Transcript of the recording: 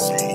say.